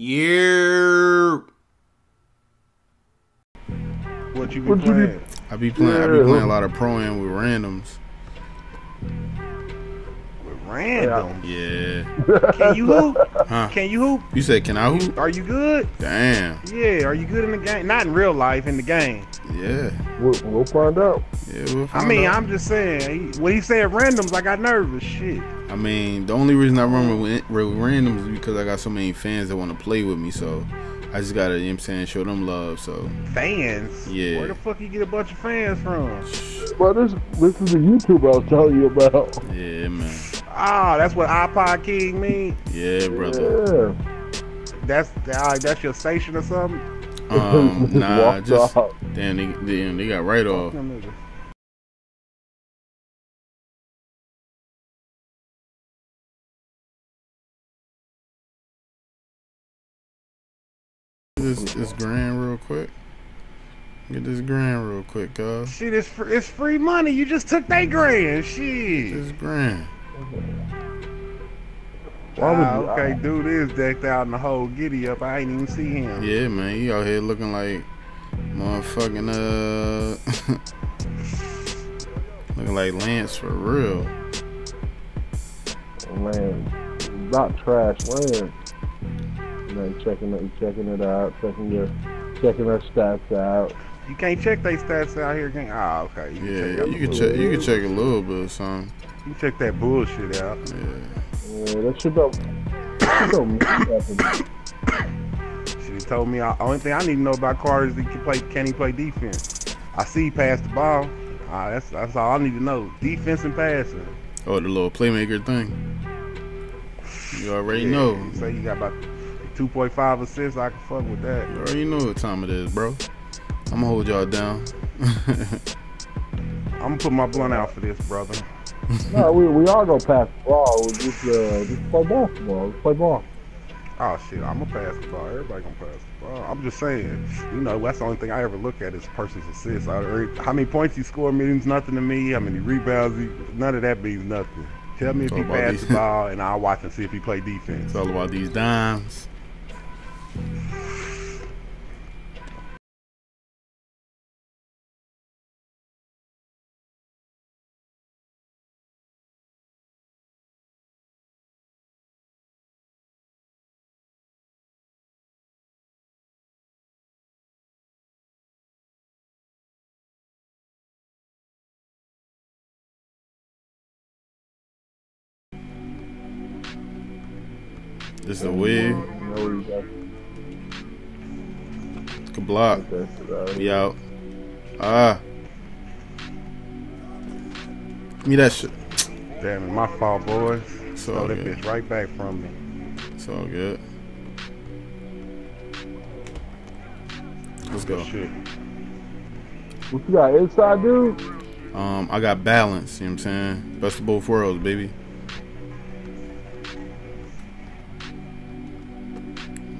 Yeah. What you be What you be- playing? I be playing. I be playing a lot of pro am with randoms. With random. Yeah. Can you hoop? Huh? Can you hoop? You said can I hoop? Are you good? Damn. Yeah. Are you good in the game? Not in real life, in the game. Yeah. We'll, we'll find out. Yeah. We'll I find mean, out. I'm just saying. He, when he said randoms, I got nervous. Shit. I mean, the only reason I run with, with randoms is because I got so many fans that want to play with me. So I just gotta, you know what I'm saying, show them love. So Fans. Yeah. Where the fuck you get a bunch of fans from? But this this is the YouTube I was telling you about. yeah, man. Ah, that's what iPod King means. Yeah, brother. Yeah. That's uh, that's your station or something. Um, Just nah, just out. damn, they, damn, they got right off. Them. This this grand real quick. Get this grand real quick, guys. Shit, it's free, it's free money. You just took that grand. Shit. This grand. Why would you- okay, dude is decked out in the whole giddy up. I ain't even see him. Yeah, man, you out here looking like motherfucking uh, looking like Lance for real. Man, not trash land. Man, checking it, checking it out, checking your, checking our stats out. You can't check they stats out here. Can ah, okay. You can Yeah, check, you can check. You can check a little bit of something. you can check that bullshit out. Yeah. Yeah, that shit don't, that shit don't mean nothing. Shit, he told me. uh, only thing I need to know about Carter is he can play. Can he play defense? I see he passed the ball. Ah, that's that's all I need to know. Defense and passing. Oh, the little playmaker thing. You already Yeah, know. You say you got about 2.5 assists. I can fuck with that. You already know what time it is, bro. I'm gonna hold y'all down. I'm gonna put my blunt out for this, brother. No, we, we all gonna pass the ball. We just, uh, just play basketball. Let's play ball. Oh shit, I'm gonna pass the ball. Everybody gonna pass the ball. I'm just saying, you know, that's the only thing I ever look at is a person's assists. I, or how many points he scored means nothing to me. How many rebounds? He, none of that means nothing. Tell me if he all about passed the ball, and I'll watch and see if he play defense. it's all about these dimes. This is a wig. You know where you got Good block. that. We out. Ah. Give me that shit. Damn it, my fault, boys. So Stole that good. bitch right back from me. It's all good. Let's go. Shit. What you got, inside dude? Um, I got balance. You know what I'm saying? Best of both worlds, baby.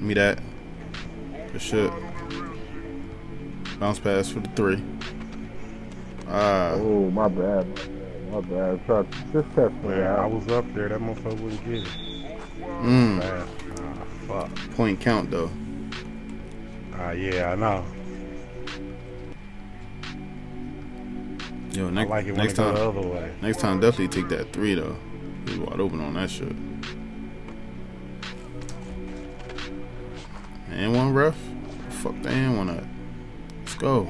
Me that. Good shit. Bounce pass for the three. Ah. Oh, my bad. My bad. Try to just test me Man, I was up there. That motherfucker wouldn't get it. Mm. Fast. Ah, fuck. Point count though. Ah, yeah, I know. Yo, I next, like it next time. the other way. Next time, definitely take that three though. He's wide open on that shit. And one ref. Fuck the and one at. Let's go.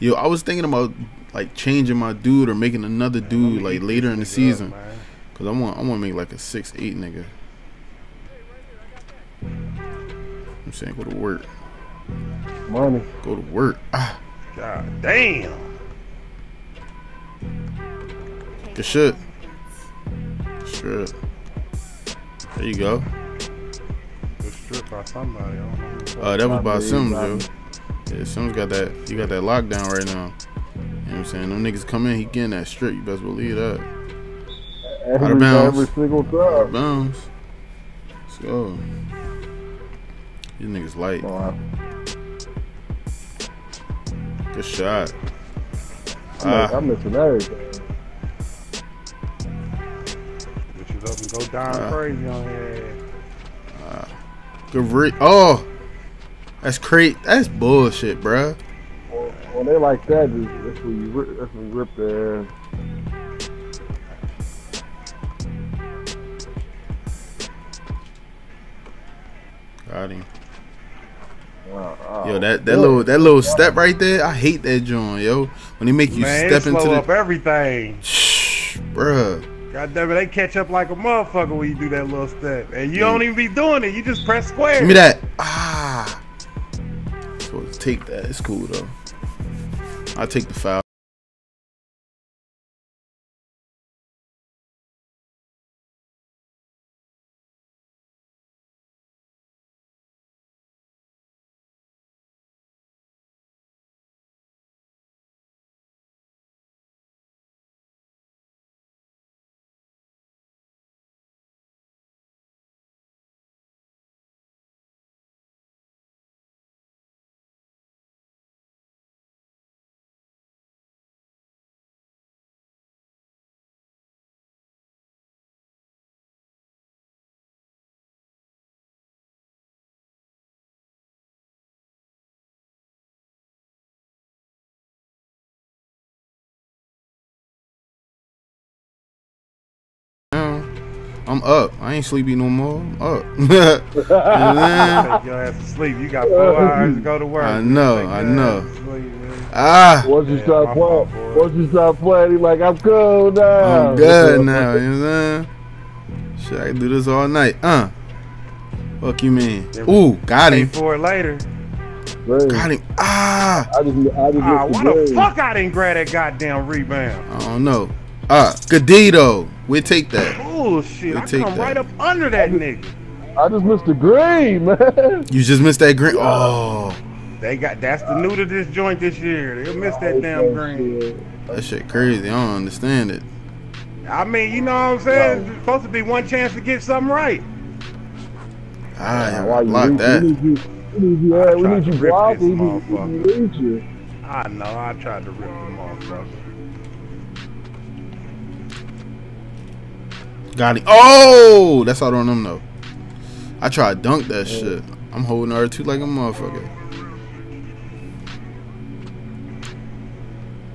Yo, I was thinking about like changing my dude or making another dude like later in the season. Cause I want I want to make like a six eight nigga. I'm saying go to work. Money. Go to work. Ah, God damn. good shit. Shit. There you go. Good strip by somebody. I don't know who. Uh, that was by Probably Sims, Robbie. Yo. Yeah, Sims got that. He got that lockdown right now. You know what I'm saying? Them niggas come in, he getting that strip. You best believe that. Every, bounds. every single Out of bounds. Let's go. These niggas light. Good shot. I'm, Ah. I'm missing everything. Switch it up and go down Uh. crazy on here. Good re- Oh! That's crazy. That's bullshit, bruh. When, when they like that, just- that's when you rip, that's when you rip their. Got him. Uh, uh, Yo, that, that little that little step right there, I hate that joint, yo. When they make you Man, step it slow into up everything. Shh, bruh. God damn it, they catch up like a motherfucker when you do that little step. And you don't even be doing it. You just press square. Give me that. Ah. Take that. It's cool though. I'll take the foul. I'm up. I ain't sleepy no more. I'm up. you know what I'm your ass to sleep. You got four hours to go to work. I know, Take I know. sleep, ah, Once you Yeah, start playing, once you start playing, he's like, I'm cool now. I'm good now. You know what I'm saying? Shit, I can do this all night. Uh. Fuck you, man. Ooh, got Pay him. for it later. Great. Got him. Ah. I just, I just Ah, missed why the the game. fuck I didn't grab that goddamn rebound? I don't know. Ah, good D though. We'll take that. Bullshit. We I take come that. right up under that nigga. I just missed the green, man. You just missed that green. Oh, They got that's the new to this joint this year. They'll miss that damn green. that shit crazy. I don't understand it. I mean, you know what I'm saying? It's supposed to be one chance to get something right. Ah, Why I you blocked that. We need you, we need you, we need you rip blocked. this We need, we need you. I know. I tried to rip the motherfucker. Got him. Oh, that's all on them though. I tried to dunk that shit. I'm holding R2 like a motherfucker.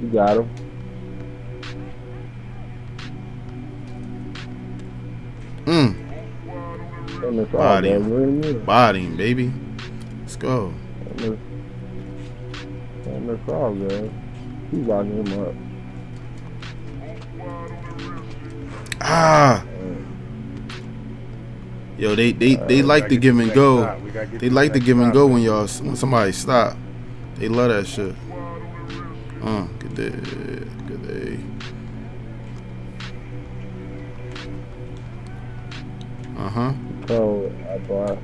You got him. Mm, And it's all Body. good. You're in the middle. body him, baby. Let's go. And it's all good. Keep locking him up. Ah. Yo, they they they Uh, like gotta give and go. shot. We gotta get They this like to next give and go when y'all when somebody stop. They love that shit. Uh, good day, good day. Uh huh. So I thought,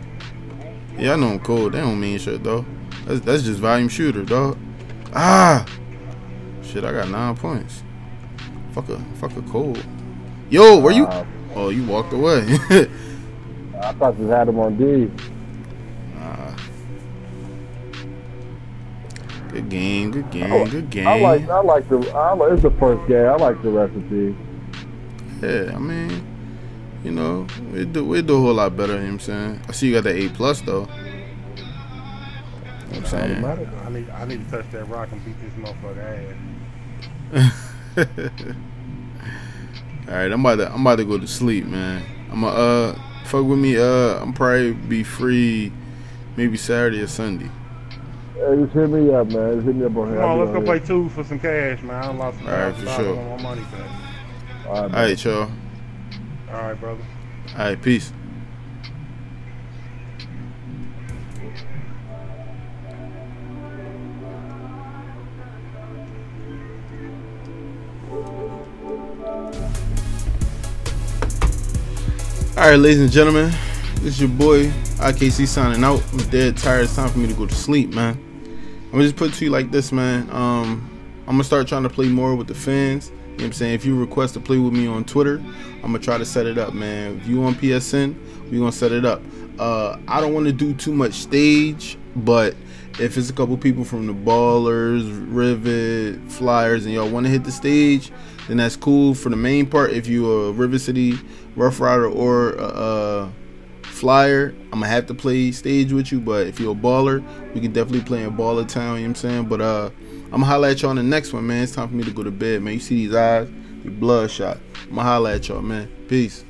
Yeah, I know I'm cold. They don't mean shit though. That's that's just volume shooter, dog. Ah, shit. I got nine points. Fuck a fuck a cold. Yo, where you? uh, Oh, you walked away. I thought you had him on D. Nah. Good game, good game, good game. I like, I like the, I like, it's the first game. I like the recipe. Yeah, I mean, you know, we do we do a whole lot better. You know what I'm saying? I see you got the A plus though. You know I'm saying? I need, I need to touch that rock and beat this motherfucker ass. All right, I'm about to I'm about to go to sleep, man. I'm going to uh fuck with me. Uh, I'm probably be free, maybe Saturday or Sunday. Hey, just hit me up, man. Just hit me up on here. Come I'll on, let's go here. play two for some cash, man. I lost some All right, for thousand sure. dollars on my money back. All right, All man. right, y'all. All right, brother. All right, peace. All right, ladies and gentlemen, this is your boy IKC signing out. I'm dead tired. It's time for me to go to sleep, man. I'm gonna just put to you like this, man. Um, I'm gonna start trying to play more with the fans. You know what I'm saying? If you request to play with me on Twitter, I'm gonna try to set it up, man. If you on PSN, we gonna set it up. Uh, I don't want to do too much stage, but if it's a couple people from the Ballers, Rivet, Flyers, and y'all want to hit the stage, then that's cool. For the main part, if you a Rivet City Rough Rider or a, Flyer, I'm gonna have to play stage with you. But if you're a baller, we can definitely play in Baller Town. You know what I'm saying? But uh, I'm gonna holla at y'all on the next one, man. It's time for me to go to bed, man. You see these eyes, you bloodshot. I'm gonna holla at y'all, man. Peace.